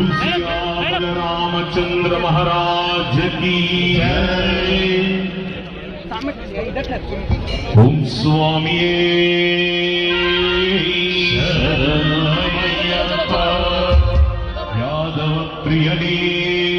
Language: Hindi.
तुलसिया रामचंद्र महाराज की ओम स्वामी यादव प्रियनी।